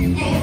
Yeah.